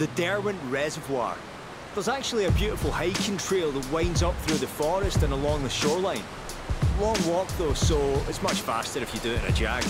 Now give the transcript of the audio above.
The Derwent Reservoir. There's actually a beautiful hiking trail that winds up through the forest and along the shoreline. Long walk though, so it's much faster if you do it in a jag.